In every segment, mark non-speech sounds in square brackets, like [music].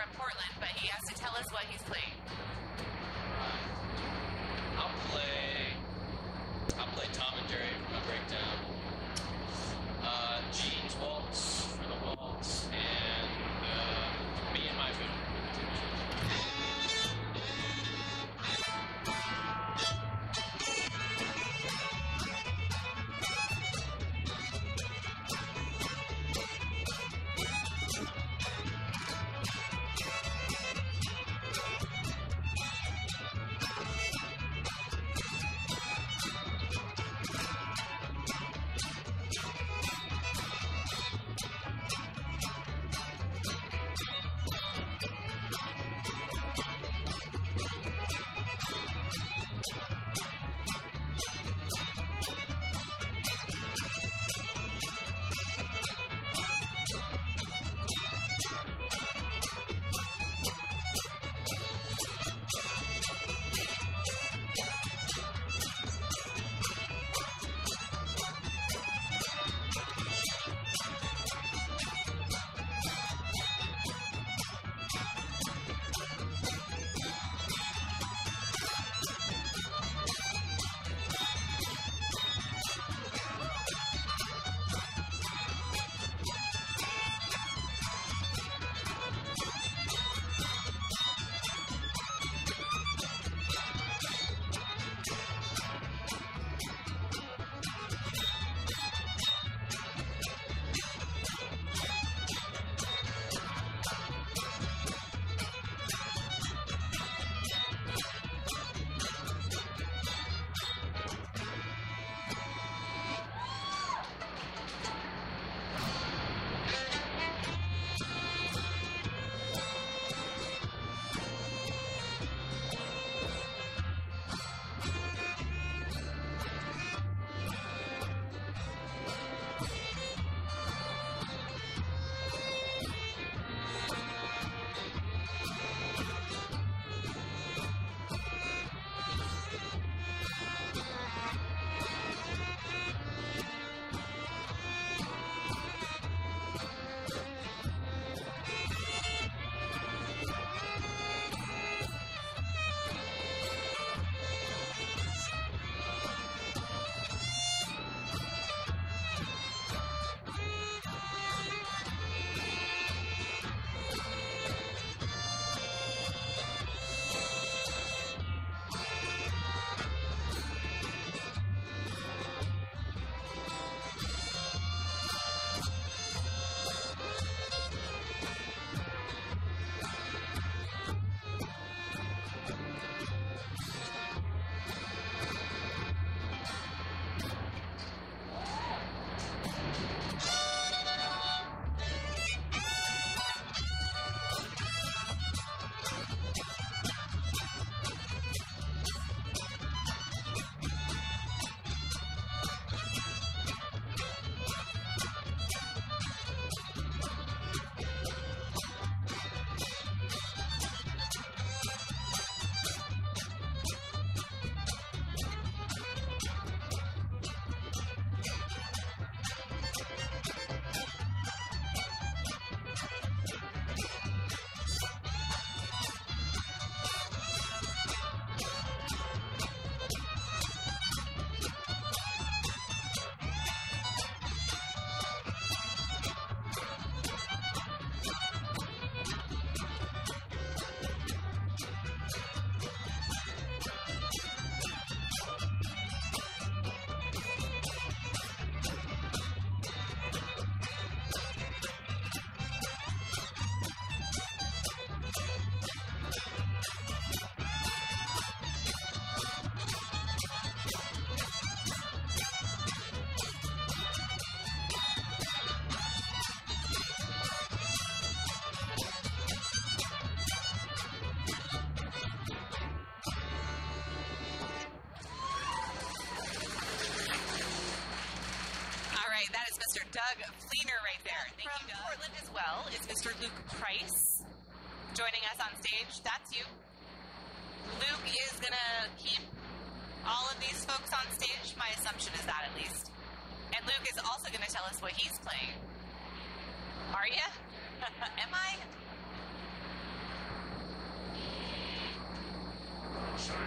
from Portland, but he has to tell us what he's playing. Mr. Doug Fleener right there. Thank From you, Doug. Portland as well is Mr. Luke Price joining us on stage. That's you. Luke is going to keep all of these folks on stage. My assumption is that at least. And Luke is also going to tell us what he's playing. Are you? [laughs] Am I? Sorry,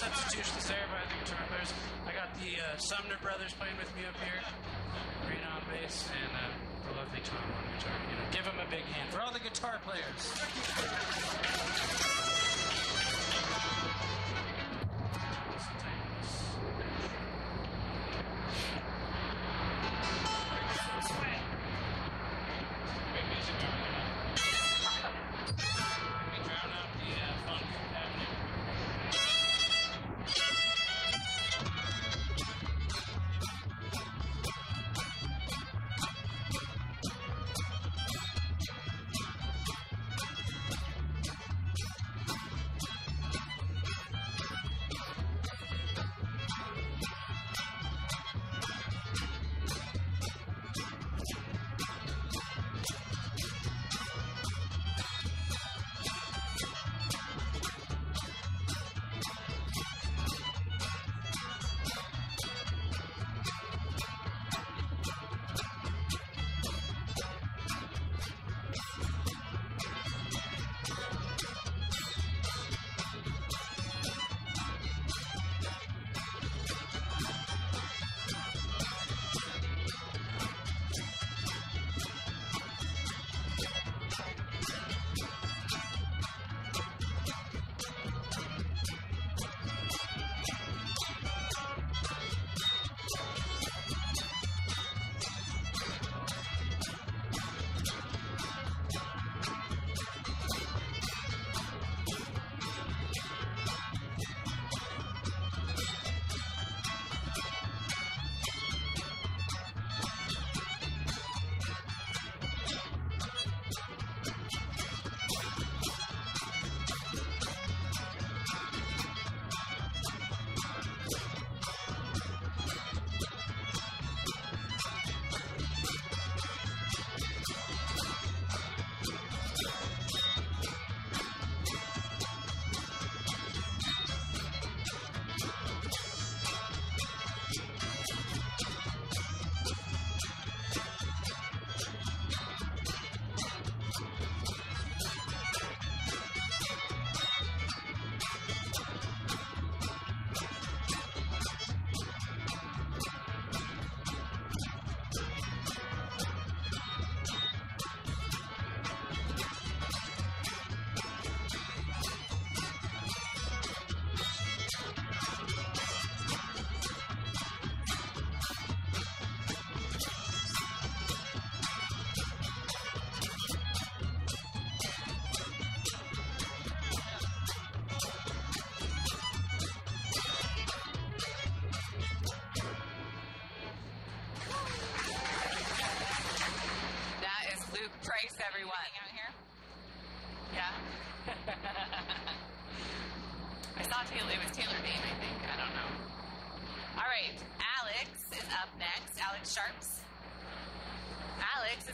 substitutions there by the guitar players. I got the uh, Sumner brothers playing with me up here, Rena on bass, and uh, the lovely Tom on guitar. You know, give them a big hand for all the guitar players.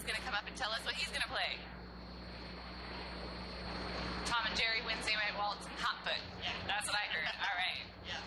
Going to come up and tell us what he's going to play. Tom and Jerry, Wednesday Night Waltz, and Hot Foot. Yeah. That's what I heard. All right. Yeah.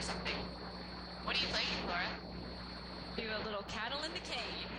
Something. What are you playing, Laura? Do a little cattle in the cane.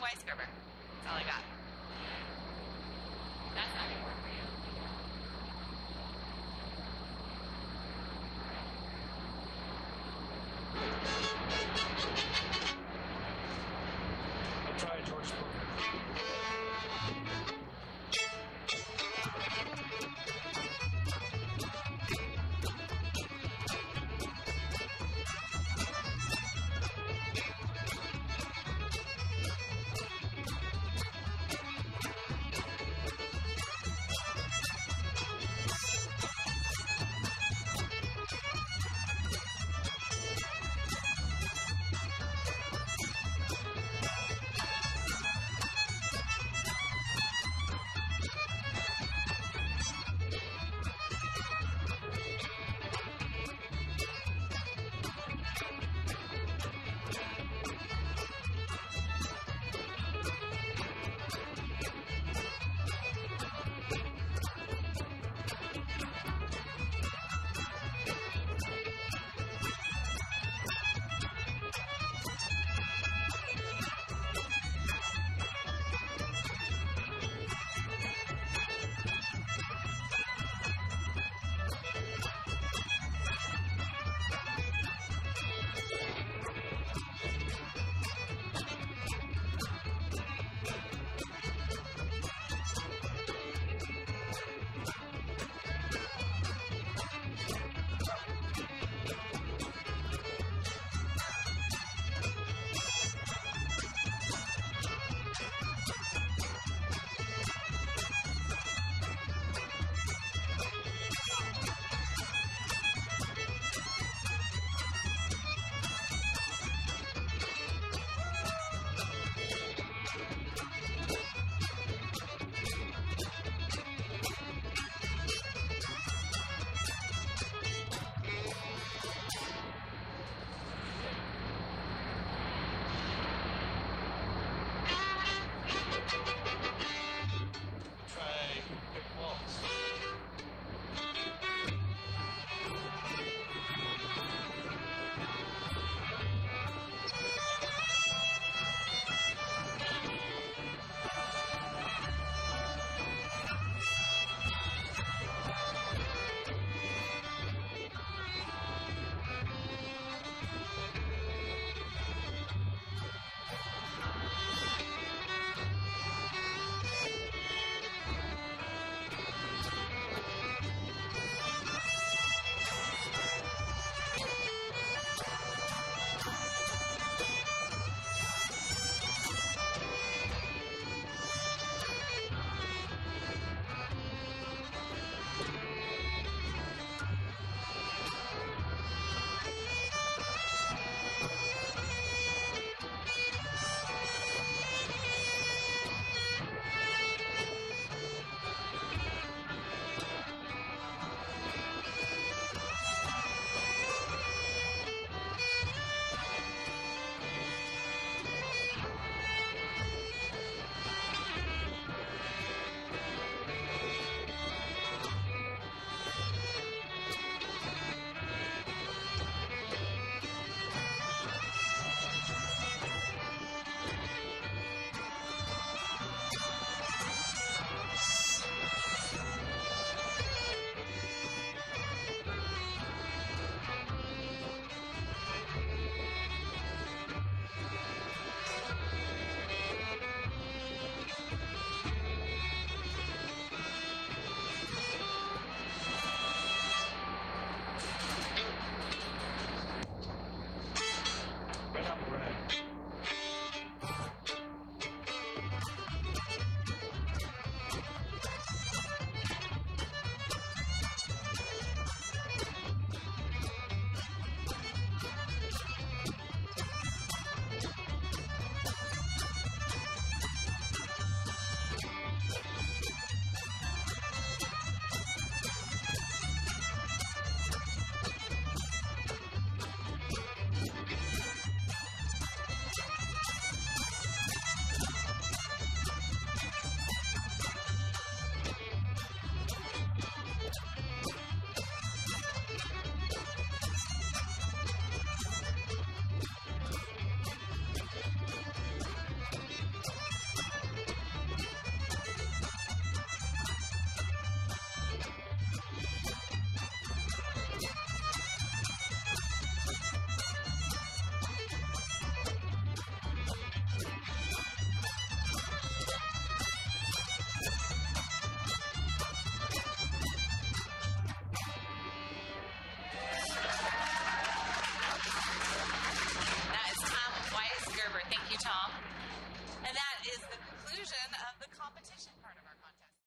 Weisgerber. That's all I got. That's not gonna